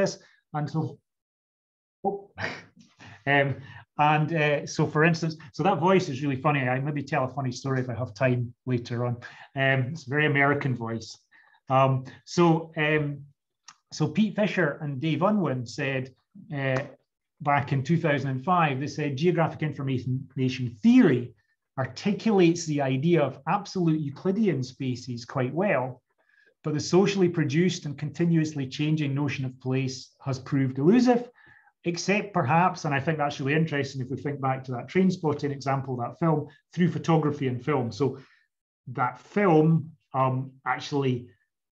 this. And so, oh, um, and uh, so, for instance, so that voice is really funny. I maybe tell a funny story if I have time later on. Um, it's a very American voice. Um, so, um, so Pete Fisher and Dave Unwin said uh, back in 2005, they said geographic information theory articulates the idea of absolute Euclidean spaces quite well, but the socially produced and continuously changing notion of place has proved elusive except perhaps, and I think that's really interesting if we think back to that Trainspotting example, that film, through photography and film. So that film um, actually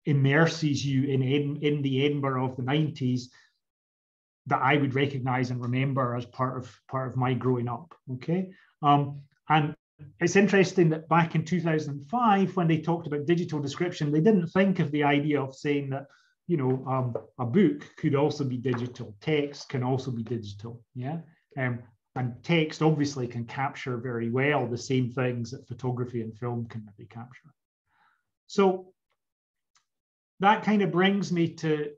immerses you in, in the Edinburgh of the 90s that I would recognize and remember as part of part of my growing up. Okay. Um, and it's interesting that back in 2005, when they talked about digital description, they didn't think of the idea of saying that you know, um, a book could also be digital. Text can also be digital. Yeah. Um, and text obviously can capture very well the same things that photography and film can maybe capture. So that kind of brings me to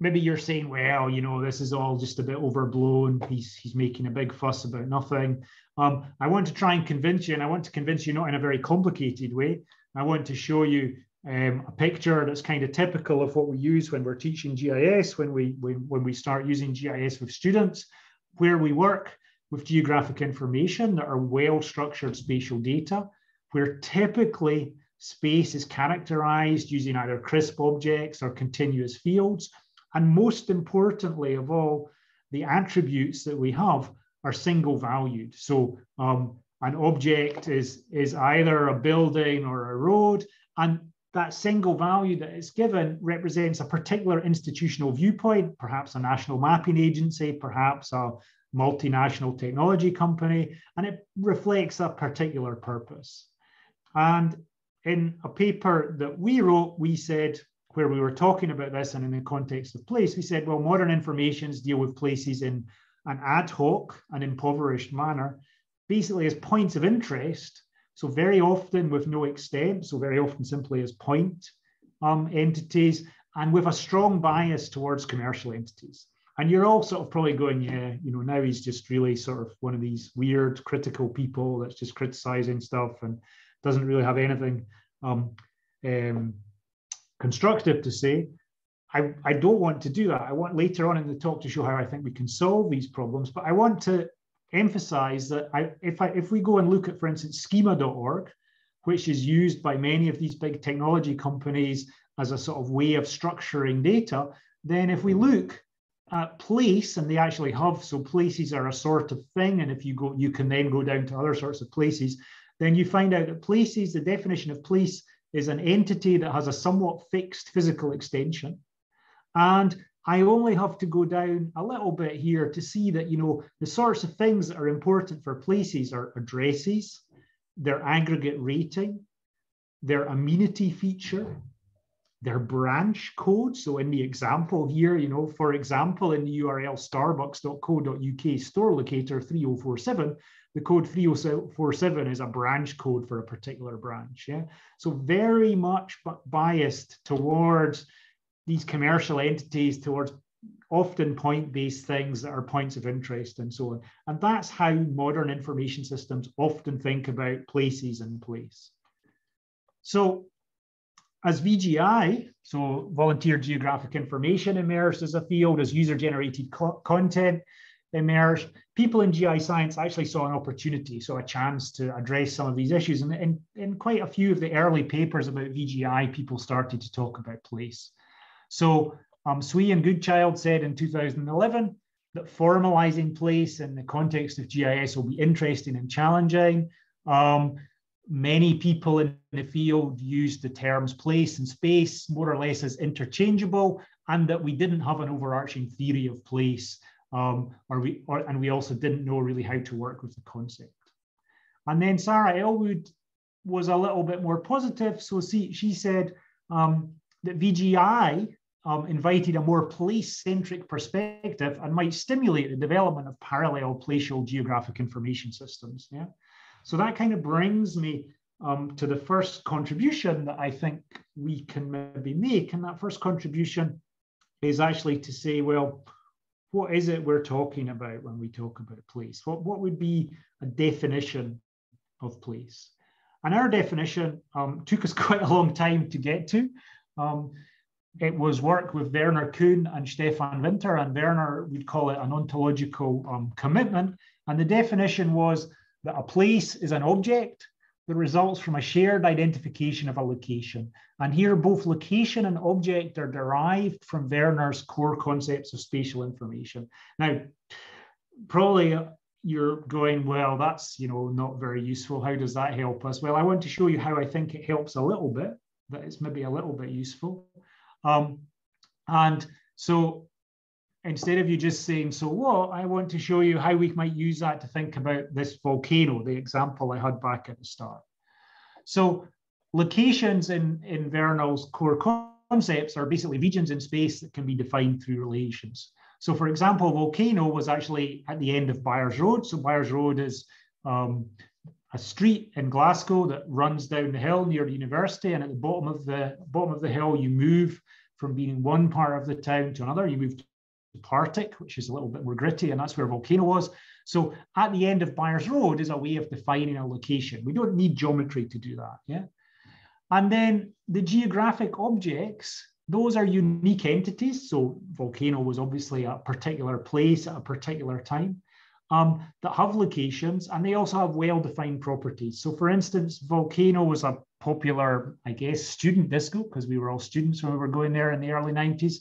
maybe you're saying, well, you know, this is all just a bit overblown. He's he's making a big fuss about nothing. Um, I want to try and convince you, and I want to convince you not in a very complicated way. I want to show you um, a picture that's kind of typical of what we use when we're teaching GIS, when we, when, when we start using GIS with students, where we work with geographic information that are well-structured spatial data, where typically space is characterized using either crisp objects or continuous fields. And most importantly of all, the attributes that we have are single valued. So um, an object is, is either a building or a road, and that single value that is given represents a particular institutional viewpoint, perhaps a national mapping agency, perhaps a multinational technology company, and it reflects a particular purpose. And in a paper that we wrote, we said, where we were talking about this and in the context of place, we said, well, modern informations deal with places in an ad hoc and impoverished manner, basically as points of interest so very often with no extent, so very often simply as point um, entities, and with a strong bias towards commercial entities. And you're all sort of probably going, yeah, you know, now he's just really sort of one of these weird critical people that's just criticizing stuff and doesn't really have anything um, um, constructive to say. I, I don't want to do that. I want later on in the talk to show how I think we can solve these problems, but I want to emphasize that I, if, I, if we go and look at, for instance, schema.org, which is used by many of these big technology companies as a sort of way of structuring data, then if we look at place, and they actually have, so places are a sort of thing, and if you go, you can then go down to other sorts of places, then you find out that places, the definition of place is an entity that has a somewhat fixed physical extension. And I only have to go down a little bit here to see that, you know, the sorts of things that are important for places are addresses, their aggregate rating, their amenity feature, their branch code. So in the example here, you know, for example, in the URL starbucks.co.uk store locator 3047, the code 3047 is a branch code for a particular branch. Yeah. So very much biased towards these commercial entities towards often point-based things that are points of interest and so on. And that's how modern information systems often think about places and place. So as VGI, so volunteer geographic information emerged as a field, as user-generated co content emerged, people in GI science actually saw an opportunity, so a chance to address some of these issues. And in, in quite a few of the early papers about VGI, people started to talk about place. So um, Sui and Goodchild said in 2011 that formalizing place in the context of GIS will be interesting and challenging. Um, many people in the field used the terms place and space more or less as interchangeable, and that we didn't have an overarching theory of place, um, or we, or, and we also didn't know really how to work with the concept. And then Sarah Elwood was a little bit more positive. So she, she said um, that VGI um, invited a more place-centric perspective and might stimulate the development of parallel placial geographic information systems. Yeah, so that kind of brings me um, to the first contribution that I think we can maybe make, and that first contribution is actually to say, well, what is it we're talking about when we talk about a place? What, what would be a definition of place? And our definition um, took us quite a long time to get to. Um, it was work with Werner Kuhn and Stefan Winter, and Werner would call it an ontological um, commitment. And the definition was that a place is an object that results from a shared identification of a location. And here, both location and object are derived from Werner's core concepts of spatial information. Now, probably you're going, well, that's you know not very useful. How does that help us? Well, I want to show you how I think it helps a little bit. That it's maybe a little bit useful. Um, and so instead of you just saying, so what, I want to show you how we might use that to think about this volcano, the example I had back at the start. So locations in, in Werner's core concepts are basically regions in space that can be defined through relations. So for example, volcano was actually at the end of Byres Road. So Byres Road is um, a street in Glasgow that runs down the hill near the university. And at the bottom of the bottom of the hill, you move from being one part of the town to another. You move Partick, which is a little bit more gritty, and that's where Volcano was. So at the end of Byres Road is a way of defining a location. We don't need geometry to do that, yeah? And then the geographic objects, those are unique entities. So Volcano was obviously a particular place at a particular time um, that have locations, and they also have well-defined properties. So for instance, Volcano was a popular, I guess, student disco, because we were all students when we were going there in the early 90s.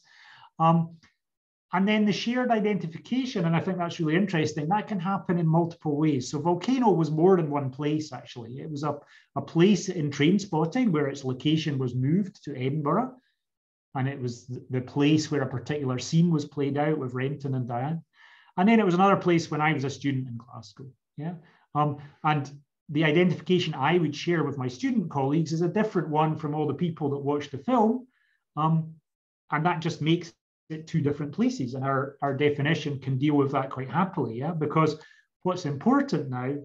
Um, and then the shared identification, and I think that's really interesting, that can happen in multiple ways. So Volcano was more than one place, actually. It was a, a place in Trainspotting where its location was moved to Edinburgh. And it was the place where a particular scene was played out with Renton and Diane. And then it was another place when I was a student in Glasgow. Yeah. Um, and the identification I would share with my student colleagues is a different one from all the people that watch the film. Um, and that just makes at two different places. And our, our definition can deal with that quite happily, yeah? Because what's important now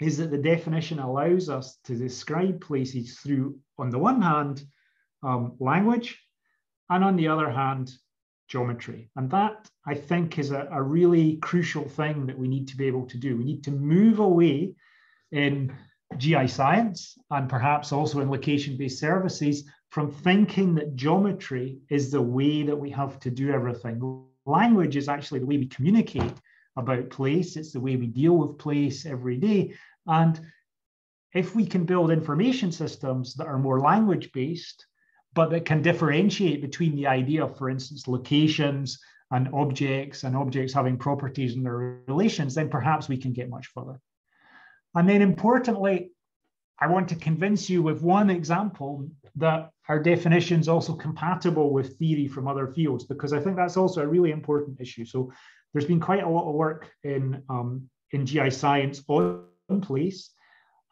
is that the definition allows us to describe places through, on the one hand, um, language, and on the other hand, geometry. And that, I think, is a, a really crucial thing that we need to be able to do. We need to move away in GI science and perhaps also in location based services from thinking that geometry is the way that we have to do everything. Language is actually the way we communicate about place, it's the way we deal with place every day. And if we can build information systems that are more language based, but that can differentiate between the idea of, for instance, locations and objects and objects having properties and their relations, then perhaps we can get much further. And then importantly, I want to convince you with one example that our definition is also compatible with theory from other fields, because I think that's also a really important issue. So there's been quite a lot of work in, um, in GI science on place,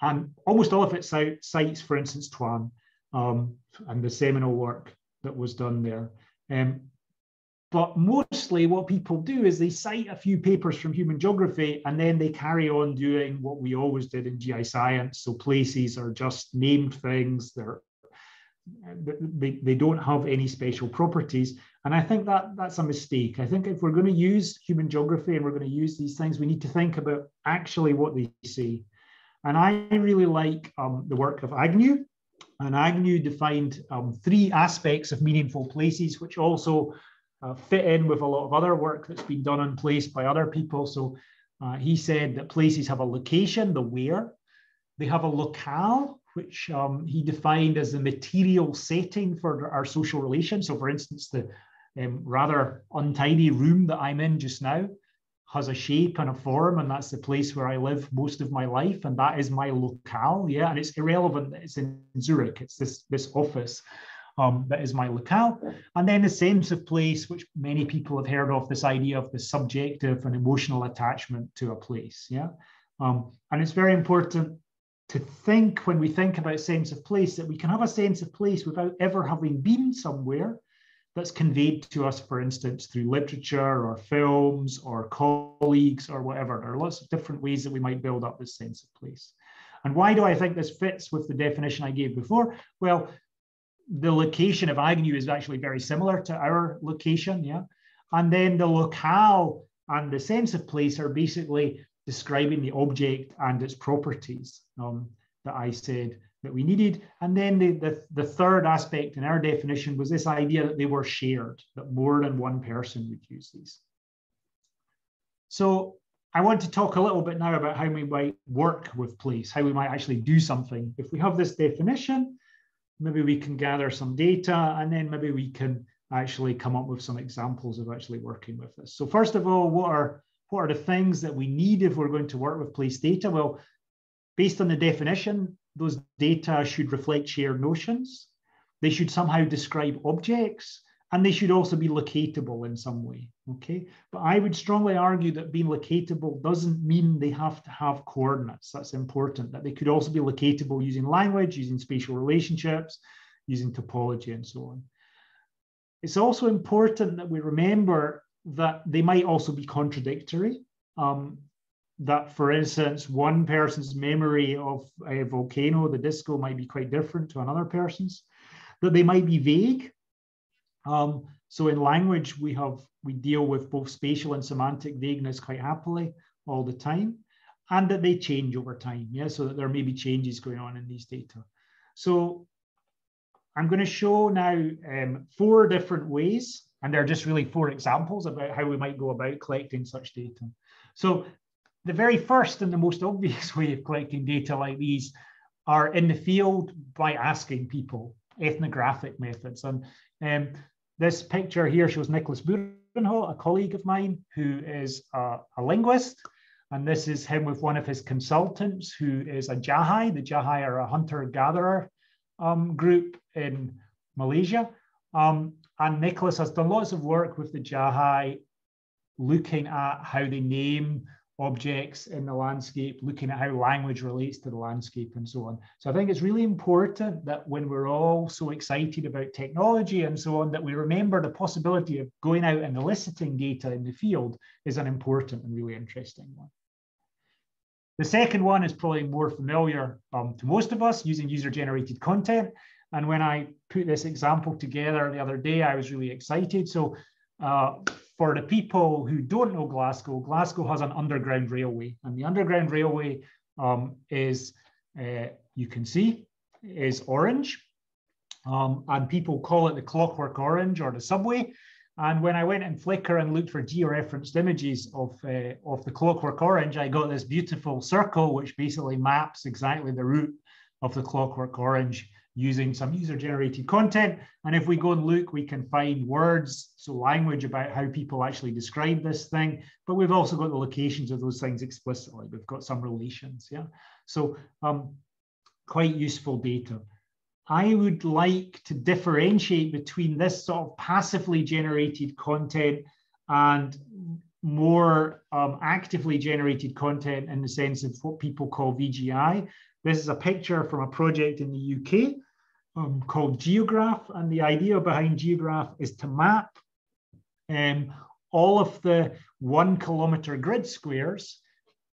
and almost all of it cites, for instance, Tuan um, and the seminal work that was done there. Um, but mostly what people do is they cite a few papers from human geography and then they carry on doing what we always did in GI science. So places are just named things, they're they, they don't have any special properties. And I think that that's a mistake. I think if we're going to use human geography and we're going to use these things, we need to think about actually what they say. And I really like um, the work of Agnew. And Agnew defined um, three aspects of meaningful places, which also uh, fit in with a lot of other work that's been done on place by other people. So uh, he said that places have a location, the where, they have a locale, which um, he defined as the material setting for our social relations. So, for instance, the um, rather untidy room that I'm in just now has a shape and a form, and that's the place where I live most of my life, and that is my locale. Yeah, and it's irrelevant that it's in Zurich. It's this this office um, that is my locale. And then the sense of place, which many people have heard of, this idea of the subjective and emotional attachment to a place. Yeah. Um, and it's very important to think when we think about sense of place that we can have a sense of place without ever having been somewhere that's conveyed to us, for instance, through literature or films or colleagues or whatever. There are lots of different ways that we might build up this sense of place. And why do I think this fits with the definition I gave before? Well, the location of Agnew is actually very similar to our location, yeah. And then the locale and the sense of place are basically describing the object and its properties um, that I said that we needed. And then the, the, the, third aspect in our definition was this idea that they were shared, that more than one person would use these. So I want to talk a little bit now about how we might work with place, how we might actually do something. If we have this definition, maybe we can gather some data and then maybe we can actually come up with some examples of actually working with this. So first of all, what are, what are the things that we need if we're going to work with place data? Well, based on the definition, those data should reflect shared notions. They should somehow describe objects and they should also be locatable in some way. Okay, but I would strongly argue that being locatable doesn't mean they have to have coordinates. That's important. That they could also be locatable using language, using spatial relationships, using topology, and so on. It's also important that we remember that they might also be contradictory. Um, that, for instance, one person's memory of a volcano, the disco, might be quite different to another person's. That they might be vague. Um, so in language, we have we deal with both spatial and semantic vagueness quite happily all the time, and that they change over time. Yeah, so that there may be changes going on in these data. So I'm going to show now um, four different ways, and they're just really four examples about how we might go about collecting such data. So the very first and the most obvious way of collecting data like these are in the field by asking people ethnographic methods. And um, this picture here shows Niclas Burenhult, a colleague of mine who is a, a, linguist. And this is him with one of his consultants who is a Jahai. The Jahai are a hunter-gatherer um, group in Malaysia. Um, and Niclas has done lots of work with the Jahai, looking at how they name objects in the landscape, looking at how language relates to the landscape and so on. So I think it's really important that when we're all so excited about technology and so on, that we remember the possibility of going out and eliciting data in the field is an important and really interesting one. The second one is probably more familiar um, to most of us using user-generated content. And when I put this example together the other day, I was really excited. So uh, for the people who don't know Glasgow, Glasgow has an underground railway, and the underground railway um, is, uh, you can see, is orange. Um, and people call it the clockwork orange or the subway. And when I went in Flickr and looked for georeferenced images of, uh, of the clockwork orange, I got this beautiful circle, which basically maps exactly the route of the clockwork orange using some user generated content. And if we go and look, we can find words, so language about how people actually describe this thing, but we've also got the locations of those things explicitly. We've got some relations, yeah? So um, quite useful data. I would like to differentiate between this sort of passively generated content and more um, actively generated content in the sense of what people call VGI. This is a picture from a project in the UK um, called GeoGraph. And the idea behind GeoGraph is to map um, all of the one kilometer grid squares.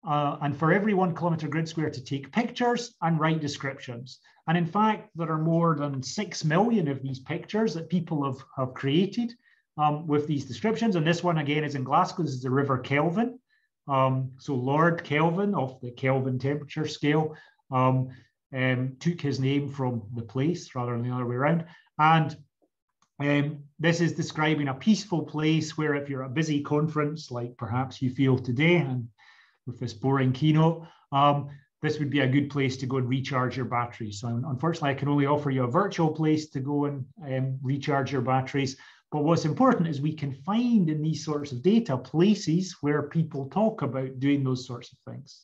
Uh, and for every one kilometer grid square to take pictures and write descriptions. And in fact, there are more than 6 million of these pictures that people have, have created um, with these descriptions. And this one again is in Glasgow. This is the River Kelvin. Um, so Lord Kelvin of the Kelvin temperature scale um, um, took his name from the place rather than the other way around. And um, this is describing a peaceful place where if you're at a busy conference, like perhaps you feel today, and with this boring keynote, um, this would be a good place to go and recharge your batteries. So unfortunately, I can only offer you a virtual place to go and um, recharge your batteries. But what's important is we can find in these sorts of data places where people talk about doing those sorts of things.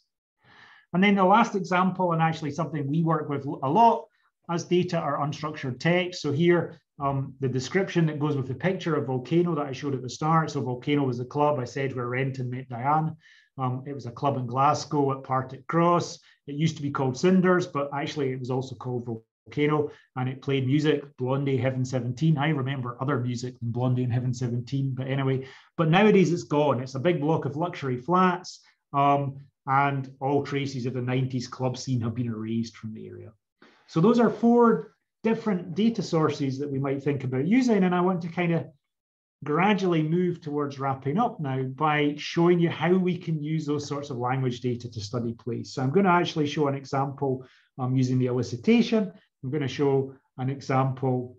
And then the last example, and actually something we work with a lot as data are unstructured text. So here, um, the description that goes with the picture of Volcano that I showed at the start. So Volcano was a club, I said, where Renton met Diane. Um, it was a club in Glasgow at Partick Cross. It used to be called Cinders, but actually it was also called Volcano, and it played music, Blondie, Heaven 17. I remember other music than Blondie and Heaven 17, but anyway, but nowadays it's gone. It's a big block of luxury flats. Um, and all traces of the 90s club scene have been erased from the area. So those are four different data sources that we might think about using. And I want to kind of gradually move towards wrapping up now by showing you how we can use those sorts of language data to study place. So I'm going to actually show an example um, using the elicitation. I'm going to show an example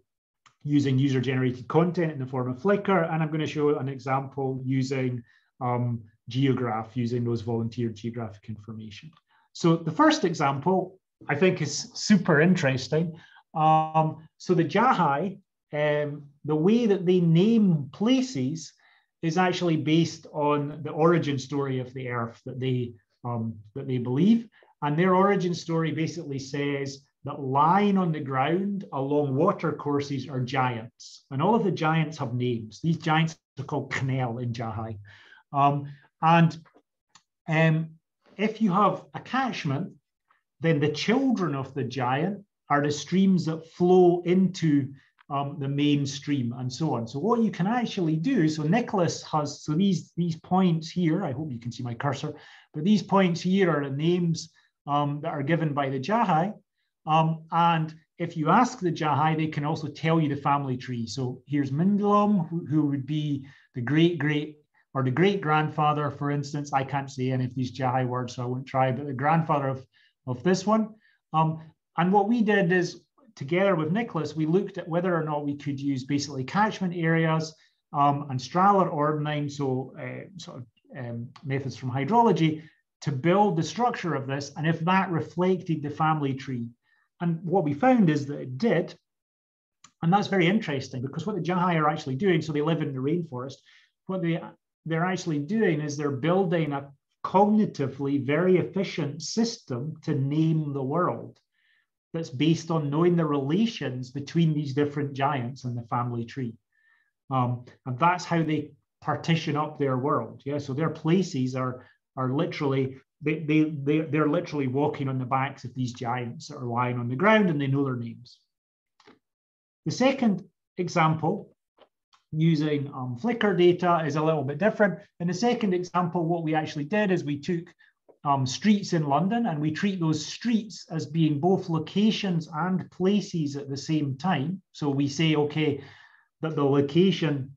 using user-generated content in the form of Flickr, and I'm going to show an example using um, GeoGraph, using those volunteer geographic information. So the first example I think is super interesting. Um, so the Jahai, um, the way that they name places is actually based on the origin story of the Earth that they um, that they believe, and their origin story basically says that lying on the ground along water courses are giants, and all of the giants have names. These giants are called Knell in Jahai, um, and um, if you have a catchment, then the children of the giant are the streams that flow into um, the main stream and so on. So what you can actually do, so Niclas has, so these, these points here, I hope you can see my cursor, but these points here are the names um, that are given by the Jahai. Um, and if you ask the Jahai, they can also tell you the family tree. So here's Mindlom, who, who would be the great, great, or the great grandfather, for instance. I can't say any of these Jahai words, so I won't try, but the grandfather of, of this one. Um, and what we did is, together with Niclas, we looked at whether or not we could use basically catchment areas um, and Strahler ordnung, so uh, sort of um, methods from hydrology, to build the structure of this, and if that reflected the family tree. And what we found is that it did, and that's very interesting because what the Jahai are actually doing, so they live in the rainforest, what they, they're actually doing is they're building a cognitively very efficient system to name the world that's based on knowing the relations between these different giants in the family tree. Um, and that's how they partition up their world. Yeah, so their places are are literally they, they, they, they're literally walking on the backs of these giants that are lying on the ground and they know their names. The second example using um, Flickr data is a little bit different. In the second example, what we actually did is we took um, streets in London and we treat those streets as being both locations and places at the same time. So we say, okay, that the location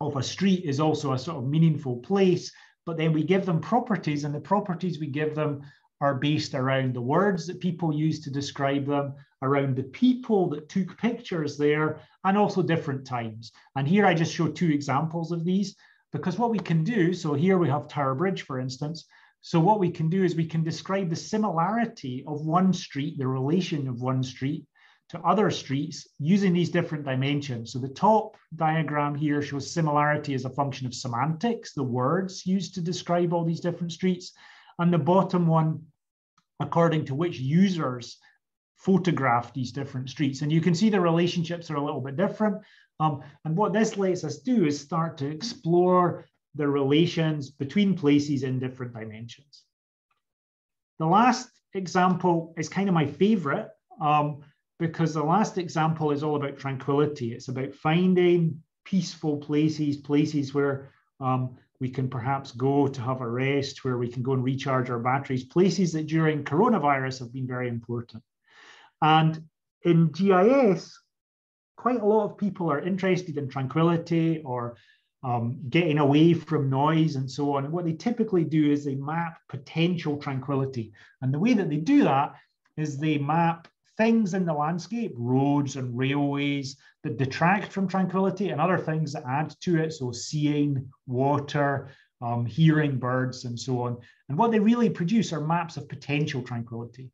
of a street is also a sort of meaningful place but then we give them properties, and the properties we give them are based around the words that people use to describe them, around the people that took pictures there, and also different times. And here I just show two examples of these, because what we can do, so here we have Tower Bridge, for instance. So what we can do is we can describe the similarity of one street, the relation of one street to other streets using these different dimensions. So the top diagram here shows similarity as a function of semantics, the words used to describe all these different streets. And the bottom one, according to which users photograph these different streets. And you can see the relationships are a little bit different. Um, and what this lets us do is start to explore the relations between places in different dimensions. The last example is kind of my favorite. Um, because the last example is all about tranquility. It's about finding peaceful places, places where um, we can perhaps go to have a rest, where we can go and recharge our batteries, places that during coronavirus have been very important. And in GIS, quite a lot of people are interested in tranquility or um, getting away from noise and so on. And what they typically do is they map potential tranquility. And the way that they do that is they map things in the landscape, roads and railways that detract from tranquility and other things that add to it. So seeing, water, um, hearing birds and so on. And what they really produce are maps of potential tranquility.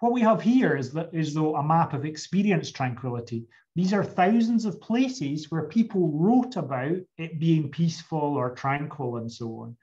What we have here is, that, is though a map of experienced tranquility. These are thousands of places where people wrote about it being peaceful or tranquil and so on.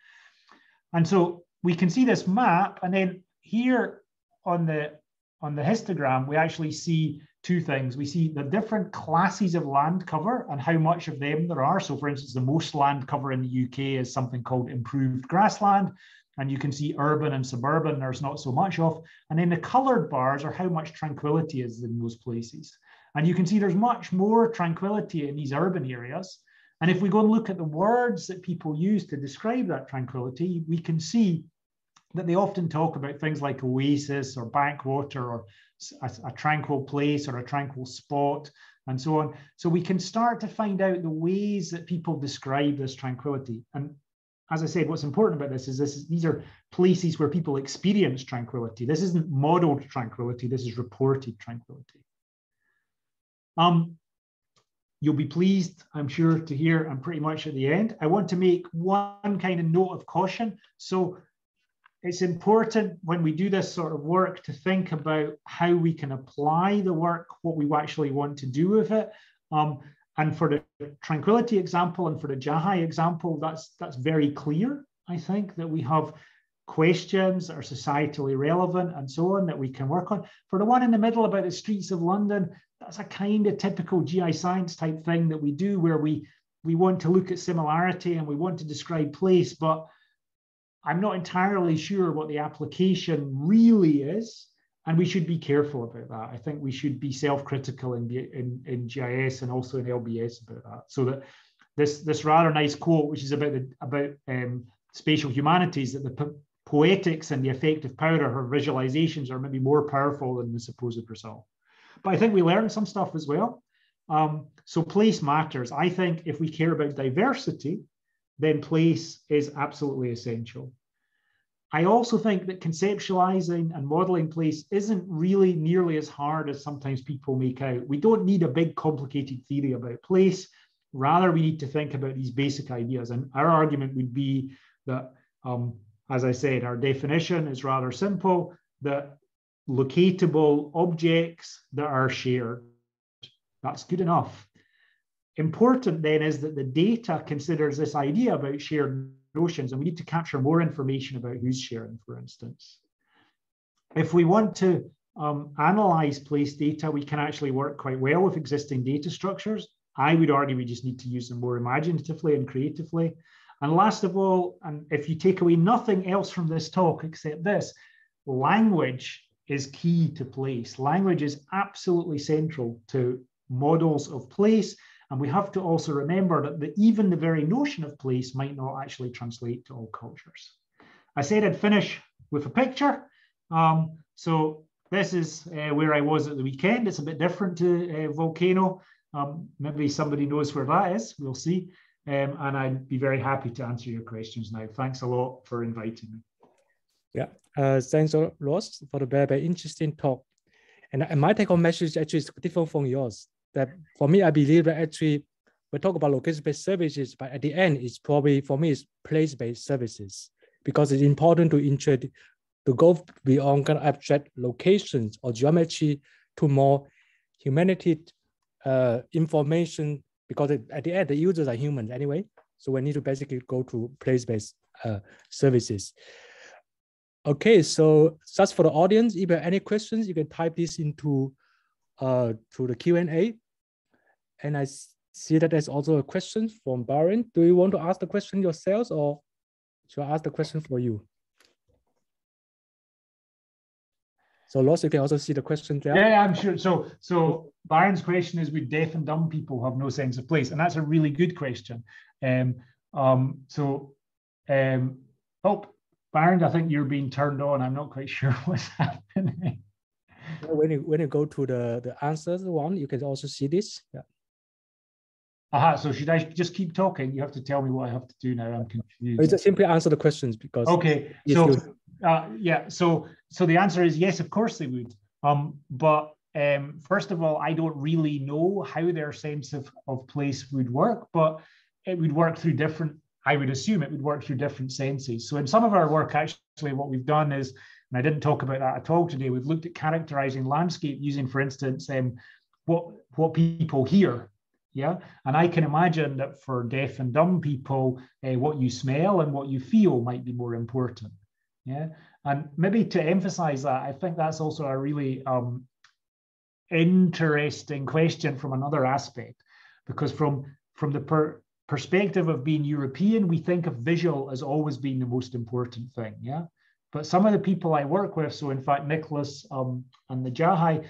And so we can see this map and then here on the on the histogram, we actually see two things. We see the different classes of land cover and how much of them there are. So for instance, the most land cover in the UK is something called improved grassland. And you can see urban and suburban, there's not so much of. And then the colored bars are how much tranquility is in those places. And you can see there's much more tranquility in these urban areas. And if we go and look at the words that people use to describe that tranquility, we can see that they often talk about things like oasis or backwater or a, a tranquil place or a tranquil spot and so on. So we can start to find out the ways that people describe this tranquility. And as I said, what's important about this is this these are places where people experience tranquility. This isn't modeled tranquility, this is reported tranquility. Um, you'll be pleased, I'm sure, to hear I'm pretty much at the end. I want to make one kind of note of caution. So it's important when we do this sort of work to think about how we can apply the work, what we actually want to do with it. Um, and for the tranquility example and for the Jahai example, that's that's very clear. I think that we have questions that are societally relevant and so on that we can work on. For the one in the middle about the streets of London, that's a kind of typical GI science type thing that we do where we we want to look at similarity and we want to describe place, but I'm not entirely sure what the application really is, and we should be careful about that. I think we should be self-critical in, in, in GIS and also in LBS about that. So that this this rather nice quote, which is about the about um, spatial humanities, that the po poetics and the affective power of her visualizations are maybe more powerful than the supposed result. But I think we learned some stuff as well. Um, so place matters. I think if we care about diversity, then place is absolutely essential. I also think that conceptualizing and modeling place isn't really nearly as hard as sometimes people make out. We don't need a big complicated theory about place. Rather, we need to think about these basic ideas. And our argument would be that, um, as I said, our definition is rather simple, that locatable objects that are shared. That's good enough. Important then is that the data considers this idea about shared notions, and we need to capture more information about who's sharing, for instance. If we want to um, analyze place data, we can actually work quite well with existing data structures. I would argue we just need to use them more imaginatively and creatively. And last of all, and if you take away nothing else from this talk except this, language is key to place. Language is absolutely central to models of place and we have to also remember that the, even the very notion of place might not actually translate to all cultures. I said I'd finish with a picture. Um, so this is uh, where I was at the weekend. It's a bit different to uh, Volcano. Um, maybe somebody knows where that is. We'll see. Um, and I'd be very happy to answer your questions now. Thanks a lot for inviting me. Yeah, uh, thanks a lot for the very, very interesting talk. And, and my take home message actually is different from yours that for me, I believe that actually we talk about location-based services, but at the end, it's probably for me, it's place-based services because it's important to introduce to go beyond kind of abstract locations or geometry to more humanity uh, information because it, at the end, the users are humans anyway. So we need to basically go to place-based uh, services. Okay, so just for the audience, if you have any questions, you can type this into uh, to the Q&A. And I see that there's also a question from Baron. Do you want to ask the question yourselves or should I ask the question for you? So Ross, you can also see the question there. Yeah, I'm sure. So, so Baron's question is, would deaf and dumb people have no sense of place? And that's a really good question. Um, um, so, um, oh, Baron, I think you're being turned on. I'm not quite sure what's happening. When you when you go to the the answers one, you can also see this. Yeah. Aha, so should I just keep talking? You have to tell me what I have to do now. I'm confused. Just simply answer the questions because. Okay, so uh, yeah, so so the answer is yes, of course they would. Um, but um, first of all, I don't really know how their sense of, of place would work, but it would work through different. I would assume it would work through different senses. So in some of our work, actually, what we've done is, and I didn't talk about that at all today. We've looked at characterizing landscape using, for instance, um, what what people hear yeah. And I can imagine that for deaf and dumb people, uh, what you smell and what you feel might be more important. Yeah. And maybe to emphasize that, I think that's also a really um, interesting question from another aspect, because from, from the per perspective of being European, we think of visual as always being the most important thing. Yeah. But some of the people I work with, so in fact, Niclas um, and the Jahai,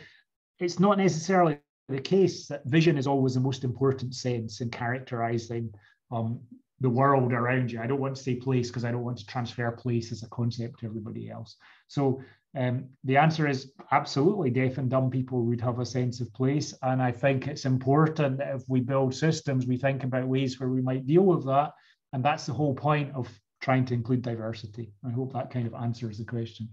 it's not necessarily the case that vision is always the most important sense in characterizing um, the world around you. I don't want to say place because I don't want to transfer place as a concept to everybody else. So um, the answer is absolutely deaf and dumb people would have a sense of place. And I think it's important that if we build systems, we think about ways where we might deal with that. And that's the whole point of trying to include diversity. I hope that kind of answers the question.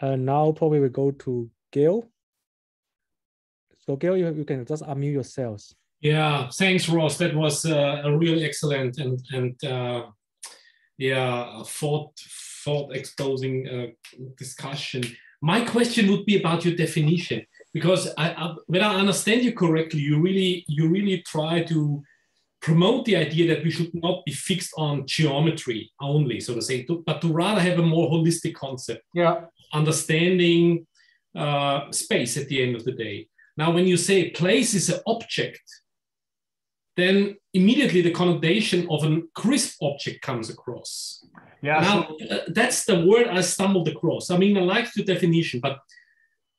Uh, now probably we go to Gail. So Gail, you, you can just unmute yourselves. Yeah, thanks, Ross. That was uh, a really excellent and and uh, yeah, thought thought exposing uh, discussion. My question would be about your definition, because I, I, when I understand you correctly, you really you really try to promote the idea that we should not be fixed on geometry only, so to say, to, but to rather have a more holistic concept. Yeah, understanding uh, space at the end of the day. Now, when you say place is an object, then immediately the connotation of a crisp object comes across. Yeah. Now, so- uh, that's the word I stumbled across. I mean, I like the definition, but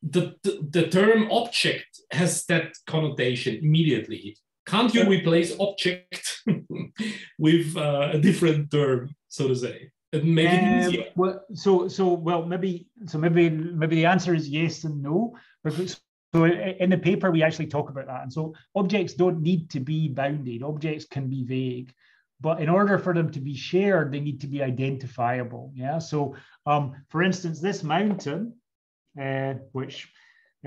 the, the, the term object has that connotation immediately. Can't you replace object with uh, a different term, so to say? make it um, easier? Well, so so well maybe so maybe maybe the answer is yes and no. So in the paper, we actually talk about that. And so objects don't need to be bounded. Objects can be vague. But in order for them to be shared, they need to be identifiable. Yeah. So um, for instance, this mountain, uh, which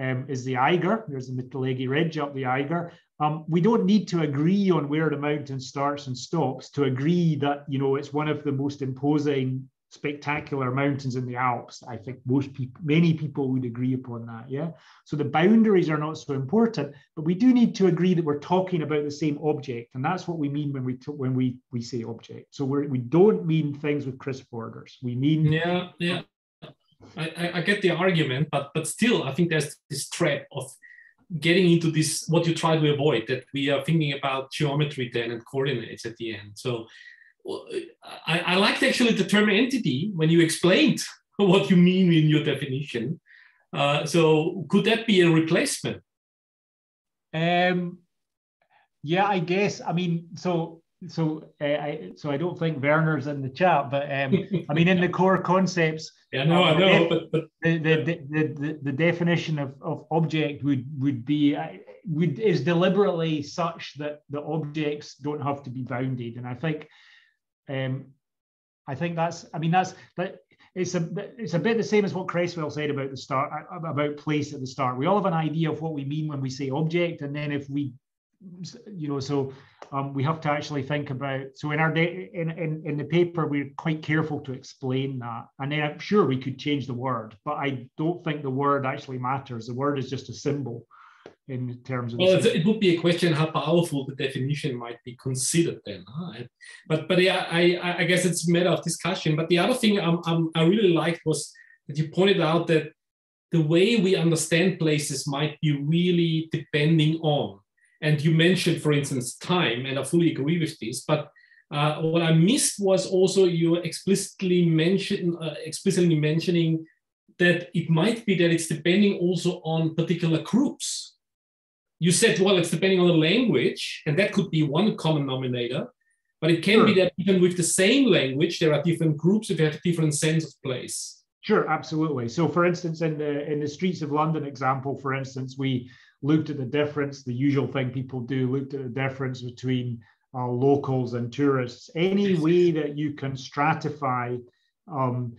um, is the Eiger, there's the Mittelegi Ridge up the Eiger. Um, we don't need to agree on where the mountain starts and stops to agree that you know it's one of the most imposing spectacular mountains in the Alps. I think most people, many people would agree upon that. Yeah. So the boundaries are not so important, but we do need to agree that we're talking about the same object, and that's what we mean when we when we we say object. So we're, we don't mean things with crisp borders. We mean yeah, yeah. I, I get the argument, but but still, I think there's this threat of getting into this what you try to avoid that we are thinking about geometry then and coordinates at the end. So I, I liked actually the term entity when you explained what you mean in your definition. Uh, so could that be a replacement? Um, yeah, I guess. I mean, so so uh, I so I don't think Werner's in the chat, but um, I mean, in the core concepts. Yeah, no, I know, but, but the, the, the, the, the definition of, of object would would be uh, would is deliberately such that the objects don't have to be bounded, and I think um, I think that's, I mean, that's, that it's a, it's a bit the same as what Cresswell said about the start, uh, about place at the start. We all have an idea of what we mean when we say object. And then if we, you know, so um, we have to actually think about, so in our, in, in, in the paper, we're quite careful to explain that. And then I'm sure we could change the word, but I don't think the word actually matters. The word is just a symbol in terms of. Well, it would be a question how powerful the definition might be considered then. Huh? But but yeah, I I guess it's a matter of discussion. But the other thing I'm, I'm, I really liked was that you pointed out that the way we understand places might be really depending on. And you mentioned, for instance, time, and I fully agree with this. But uh, what I missed was also you explicitly mention uh, explicitly mentioning that it might be that it's depending also on particular groups you said, well, it's depending on the language, and that could be one common denominator. But it can sure. be that even with the same language, there are different groups if you have a different sense of place. Sure, absolutely. So, for instance, in the in the streets of London example, for instance, we looked at the difference. The usual thing people do looked at the difference between uh, locals and tourists. Any way that you can stratify um,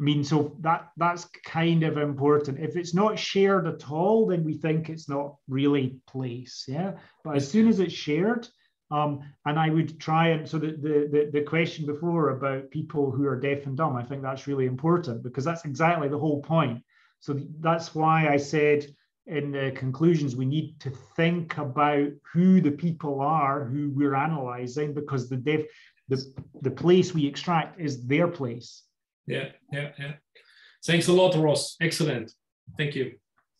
I mean, so that that's kind of important. If it's not shared at all, then we think it's not really place. Yeah. But as soon as it's shared, um, and I would try and so the, the, the question before about people who are deaf and dumb, I think that's really important because that's exactly the whole point. So that's why I said in the conclusions we need to think about who the people are who we're analyzing because the deaf the the place we extract is their place yeah, yeah, yeah. Thanks a lot, Ross. Excellent. Thank you.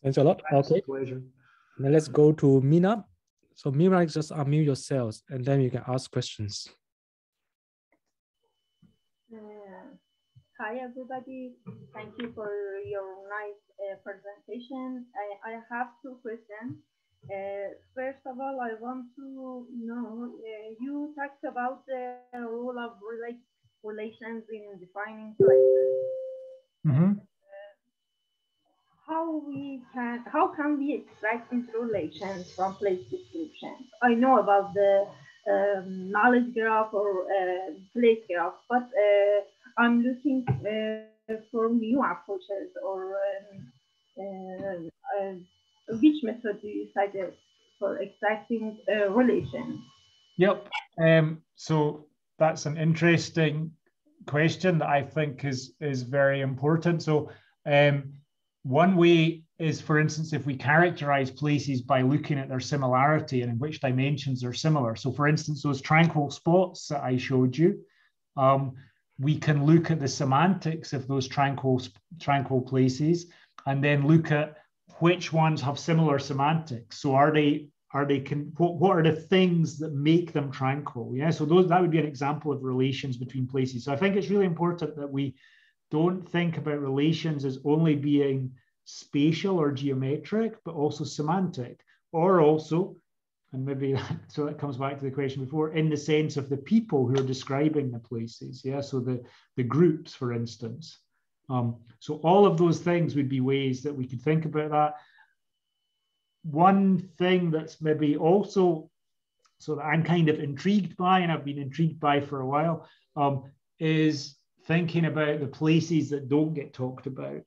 Thanks a lot. Okay. pleasure. Now let's go to Mina. So Mina, just unmute yourselves and then you can ask questions. Uh, hi, everybody. Thank you for your nice uh, presentation. I, I have two questions. Uh, first of all, I want to know uh, you talked about the role of rela- relations in defining places. Mm-hmm. Uh, how we can how can we extract interrelations from place descriptions? I know about the um, knowledge graph or uh, place graph, but uh, I'm looking uh, for new approaches or um, uh, uh, which method do you suggest for extracting uh, relations? Yep. Um, so that's an interesting question that I think is is very important. So um, one way is, for instance, if we characterize places by looking at their similarity and in which dimensions are similar. So, for instance, those tranquil spots that I showed you, um, we can look at the semantics of those tranquil tranquil places and then look at which ones have similar semantics. So are they are they can what, what are the things that make them tranquil? Yeah, so those that would be an example of relations between places. So I think it's really important that we don't think about relations as only being spatial or geometric, but also semantic, or also, and maybe so that comes back to the question before, in the sense of the people who are describing the places. Yeah, so the the groups, for instance. Um, so all of those things would be ways that we could think about that. One thing that's maybe also so that I'm kind of intrigued by, and I've been intrigued by for a while, um, is thinking about the places that don't get talked about,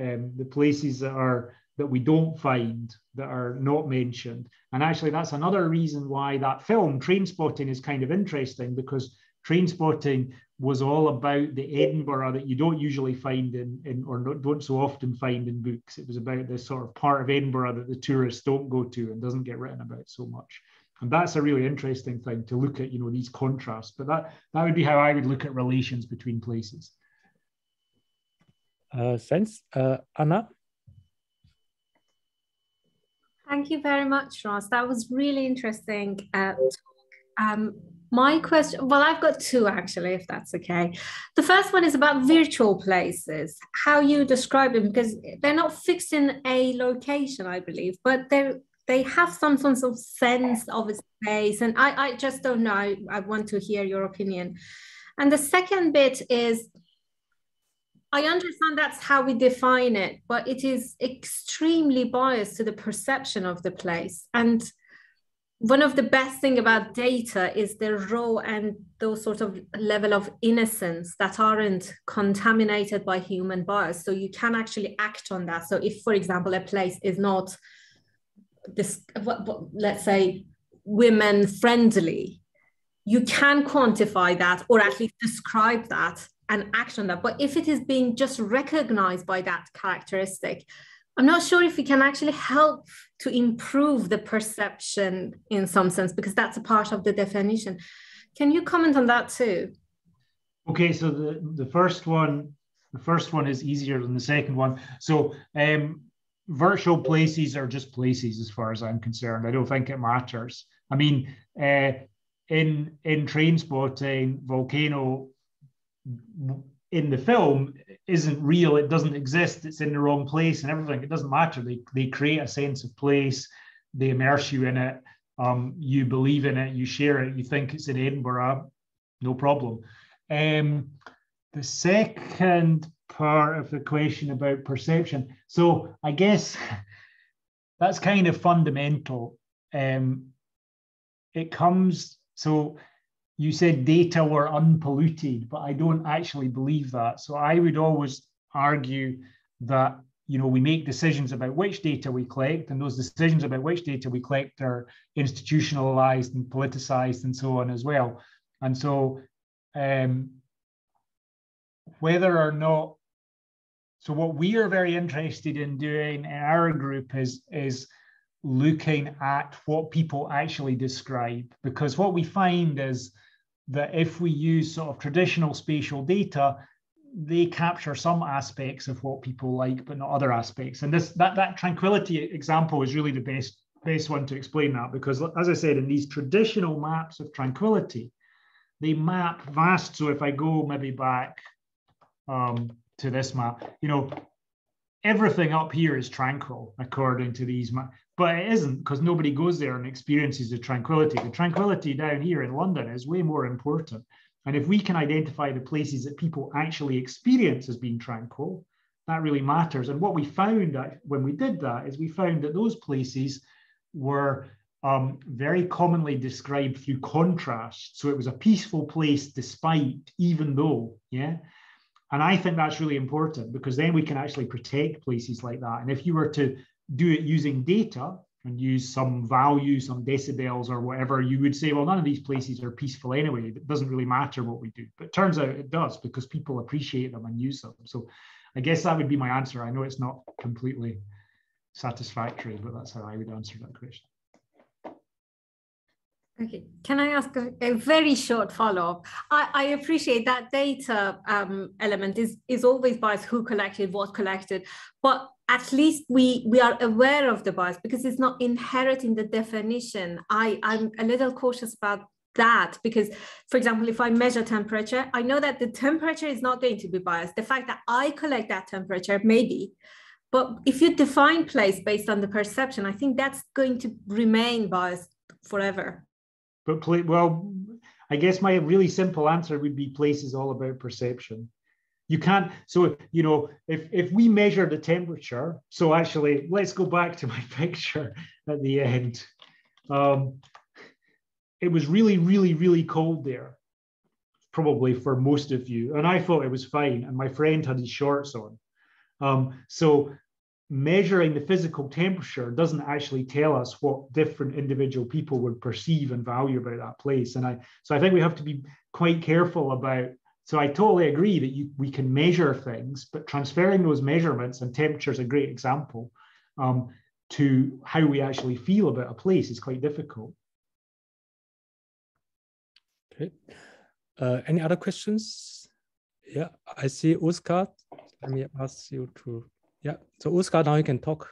um, the places that are that we don't find that are not mentioned. And actually, that's another reason why that film Trainspotting is kind of interesting because Trainspotting was all about the Edinburgh that you don't usually find in, in or not, don't so often find in books. It was about this sort of part of Edinburgh that the tourists don't go to and doesn't get written about so much. And that's a really interesting thing to look at, you know, these contrasts. But that that would be how I would look at relations between places. Uh, thanks, uh, Anna. Thank you very much, Ross. That was really interesting. Uh, um, my question, well, I've got two actually, if that's okay. The first one is about virtual places, how you describe them, because they're not fixed in a location, I believe, but they they have some sort of sense of a space. And I, I just don't know. I, I want to hear your opinion. And the second bit is I understand that's how we define it, but it is extremely biased to the perception of the place. And one of the best thing about data is the raw and those sort of level of innocence that aren't contaminated by human bias. So you can actually act on that. So if for example a place is not this let's say women friendly you can quantify that or at least describe that and act on that. But if it is being just recognized by that characteristic I'm not sure if we can actually help to improve the perception in some sense, because that's a part of the definition. Can you comment on that too? Okay, so the, the first one, the first one is easier than the second one. So um, virtual places are just places as far as I'm concerned. I don't think it matters. I mean, uh, in in Trainspotting, volcano in the film isn't real it doesn't exist it's in the wrong place and everything it doesn't matter. They, they create a sense of place they immerse you in it um, you believe in it you share it you think it's in edinburgh no problem. Um, the second part of the question about perception. So i guess that's kind of fundamental. Um, it comes so you said data were unpolluted, but I don't actually believe that. So I would always argue that you know we make decisions about which data we collect, and those decisions about which data we collect are institutionalized and politicized and so on as well. And so um, whether or not so what we are very interested in doing in our group is is looking at what people actually describe because what we find is that if we use sort of traditional spatial data, they capture some aspects of what people like, but not other aspects. And this that that tranquility example is really the best best one to explain that because, as I said, in these traditional maps of tranquility, they map vast. So if I go maybe back um, to this map, you know, everything up here is tranquil according to these. But it isn't because nobody goes there and experiences the tranquility. The tranquility down here in London is way more important. And if we can identify the places that people actually experience as being tranquil, that really matters. And what we found when we did that is we found that those places were um, very commonly described through contrast. So it was a peaceful place despite, even though, yeah. And I think that's really important because then we can actually protect places like that. And if you were to do it using data and use some value, some decibels or whatever, you would say, well, none of these places are peaceful anyway. It doesn't really matter what we do. But turns out it does because people appreciate them and use them. So I guess that would be my answer. I know it's not completely satisfactory, but that's how I would answer that question. Okay, can I ask a, a very short follow-up? I, I, appreciate that data um, element is, is always biased, who collected, what collected, but at least we, we are aware of the bias because it's not inherent in the definition. I, I'm a little cautious about that because, for example, if I measure temperature, I know that the temperature is not going to be biased. The fact that I collect that temperature, maybe, but if you define place based on the perception, I think that's going to remain biased forever. But well, I guess my really simple answer would be place is all about perception. You can't, so you know, if if we measure the temperature, so actually let's go back to my picture at the end. Um, it was really, really, really cold there, probably for most of you. And I thought it was fine. And my friend had his shorts on. Um, so measuring the physical temperature doesn't actually tell us what different individual people would perceive and value about that place. And I so I think we have to be quite careful about. So I totally agree that you we can measure things, but transferring those measurements and temperature is a great example um, to how we actually feel about a place is quite difficult. Okay. Uh, any other questions? Yeah, I see Urška. Let me ask you to yeah, so Urška, now you can talk.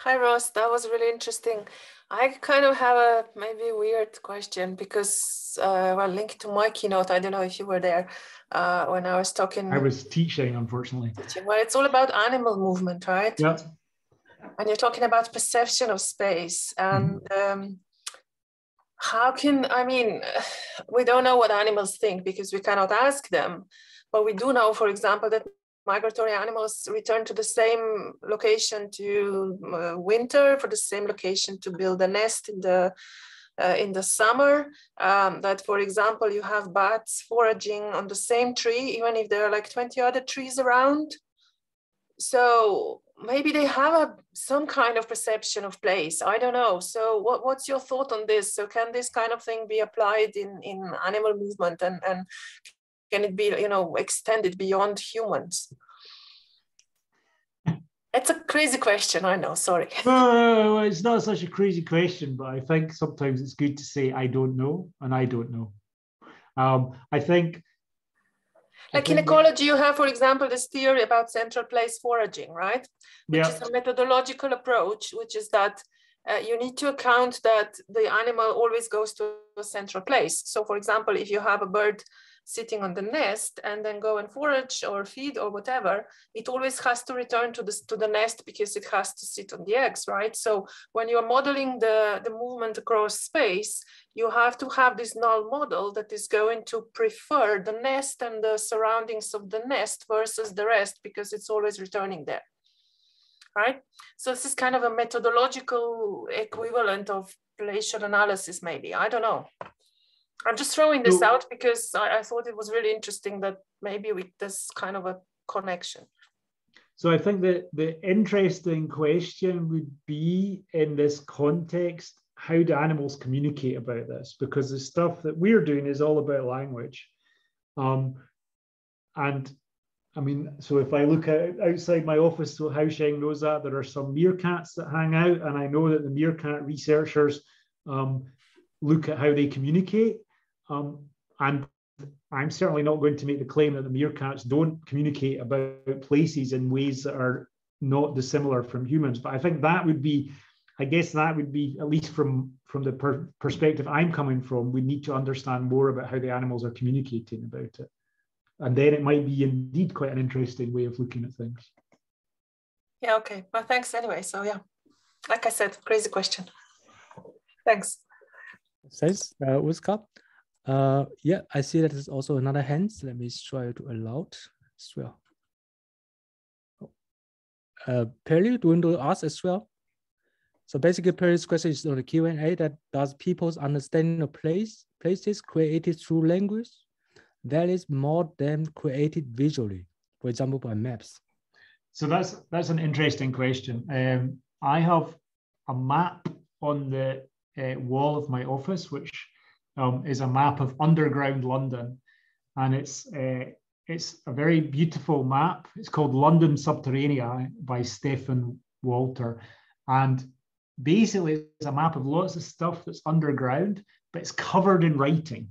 Hi, Ross. That was really interesting. I kind of have a maybe weird question because, uh, well, linked to my keynote, I don't know if you were there uh, when I was talking. I was teaching, unfortunately. Well, it's all about animal movement, right? Yeah. And you're talking about perception of space. And mm-hmm. um, how can, I mean, we don't know what animals think because we cannot ask them. But we do know, for example, that migratory animals return to the same location to uh, winter, for the same location to build a nest in the uh, in the summer. Um, that, for example, you have bats foraging on the same tree, even if there are like 20 other trees around. So maybe they have a, some kind of perception of place. I don't know. So what, what's your thought on this? So can this kind of thing be applied in, in animal movement and, and can it be you know extended beyond humans? It's a crazy question i know sorry. Well, it's not such a crazy question but i think sometimes it's good to say i don't know and i don't know. Um, i think like in ecology you have for example this theory about central place foraging right? Which yeah. is a methodological approach which is that uh, you need to account that the animal always goes to a central place. So for example if you have a bird sitting on the nest and then go and forage or feed or whatever, it always has to return to the, to the nest because it has to sit on the eggs, right? So when you're modeling the, the movement across space, you have to have this null model that is going to prefer the nest and the surroundings of the nest versus the rest because it's always returning there right? So this is kind of a methodological equivalent of glacial analysis, maybe. I don't know. I'm just throwing this so, out because I, I, thought it was really interesting that maybe with this kind of a connection. So I think that the interesting question would be in this context, how do animals communicate about this? Because the stuff that we're doing is all about language. Um, and I mean, so if I look out, outside my office, so how Haosheng knows that there are some meerkats that hang out, and I know that the meerkat researchers um, look at how they communicate. Um, and I'm certainly not going to make the claim that the meerkats don't communicate about places in ways that are not dissimilar from humans. But I think that would be, I guess that would be, at least from, from the per perspective I'm coming from, we need to understand more about how the animals are communicating about it. And then it might be indeed quite an interesting way of looking at things. Yeah, okay. Well, thanks anyway. So, yeah. like I said, crazy question. Thanks. Thanks, uh, Urška. Uh, yeah, I see that there's also another hand. So let me try to allow it as well. Uh, Perry, do you want to ask as well? So basically, Perry's question is on the Q&A that does people's understanding of place, places created through language that is more than created visually, for example, by maps? So that's that's an interesting question. Um, I have a map on the uh, wall of my office, which um, is a map of underground London, and it's uh, it's a very beautiful map. It's called London Subterranea by Stephen Walter, and basically it's a map of lots of stuff that's underground, but it's covered in writing.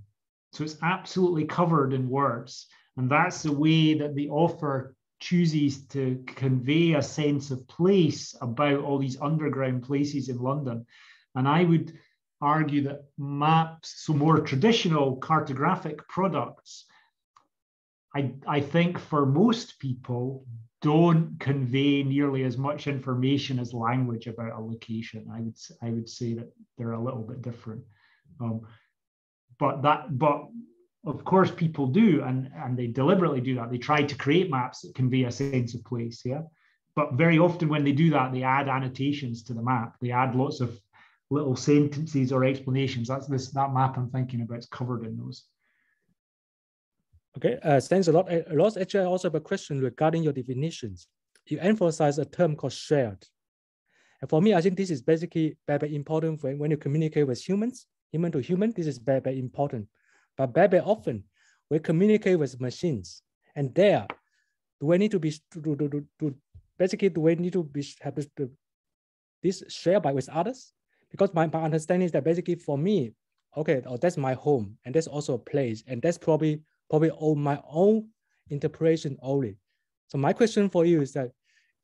So it's absolutely covered in words, and that's the way that the author chooses to convey a sense of place about all these underground places in London. And I would argue that maps, so more traditional cartographic products, I, I think for most people don't convey nearly as much information as language about a location. I would I would say that they're a little bit different. Um, but that but of course people do and and they deliberately do that they try to create maps that convey a sense of place yeah but very often when they do that they add annotations to the map they add lots of little sentences or explanations. That's this that map I'm thinking about is covered in those. Okay, uh, thanks a lot. Uh, Ross, actually, I also have a question regarding your definitions. You emphasize a term called shared. And for me, I think this is basically very, very important when, when you communicate with humans, human to human, this is very, very important. But very, very often, we communicate with machines. And there, do we need to be, to, to, to, to basically, do we need to be, have this, this shared by with others? Because my, my understanding is that basically for me, okay, oh, that's my home and that's also a place and that's probably probably all my own interpretation only. So my question for you is that,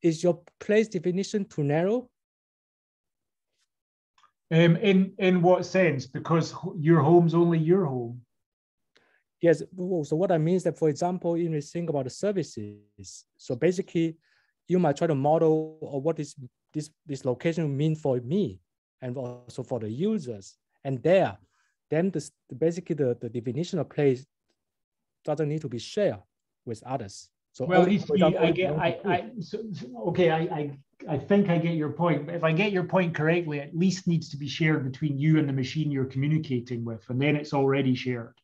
is your place definition too narrow? Um, in in what sense? Because your home's only your home. Yes. So what I mean is that, for example, if you think about the services, so basically, you might try to model or what is this this location mean for me and also for the users. And there, then the, basically the, the definition of place doesn't need to be shared with others. So well, you, I get, I, I, so, okay, I, I, I think I get your point. If I get your point correctly, at least needs to be shared between you and the machine you're communicating with, and then it's already shared.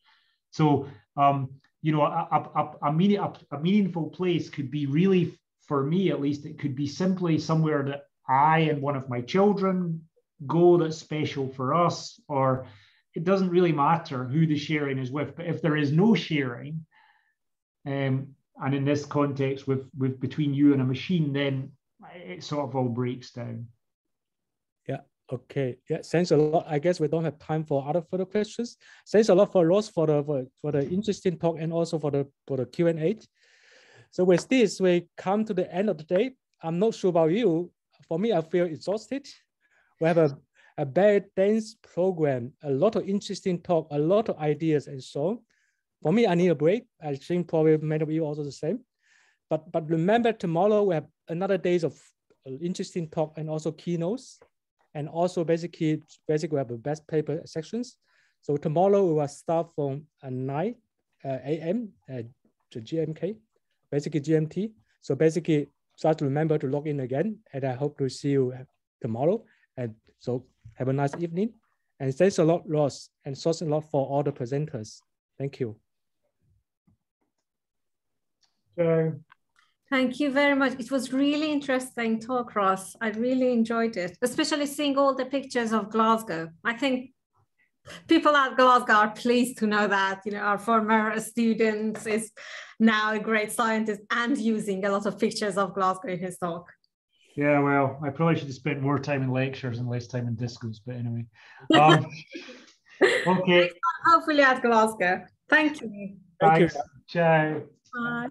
So, um, you know, a, a, a, meaning, a, a meaningful place could be really, for me at least, it could be simply somewhere that I and one of my children go that's special for us, or it doesn't really matter who the sharing is with. But if there is no sharing, um, and in this context with with between you and a machine, then it sort of all breaks down. Yeah. Okay. Yeah. Thanks a lot. I guess we don't have time for other further questions. Thanks a lot for Ross for the for, for the interesting talk and also for the for the Q and A. So with this, we come to the end of the day. I'm not sure about you. For me, I feel exhausted we have a, a very dense program, a lot of interesting talk, a lot of ideas and so on. For me, I need a break. I think probably many of you also the same. But, but remember tomorrow we have another days of interesting talk and also keynotes. And also basically, basically we have the best paper sections. So tomorrow we will start from uh, 9 uh, a.m. Uh, to GMK, basically GMT. So basically, just remember to log in again, and I hope to see you tomorrow. And so have a nice evening. And thanks a lot, Ross, and thanks a lot for all the presenters. Thank you. Okay. Thank you very much. It was really interesting talk, Ross. I really enjoyed it, especially seeing all the pictures of Glasgow. I think people at Glasgow are pleased to know that, you know, our former student is now a great scientist and using a lot of pictures of Glasgow in his talk. Yeah, well, I probably should have spent more time in lectures and less time in discos, but anyway. Um, okay. Hopefully at Glasgow. Thank you. Thanks. Ciao. Bye.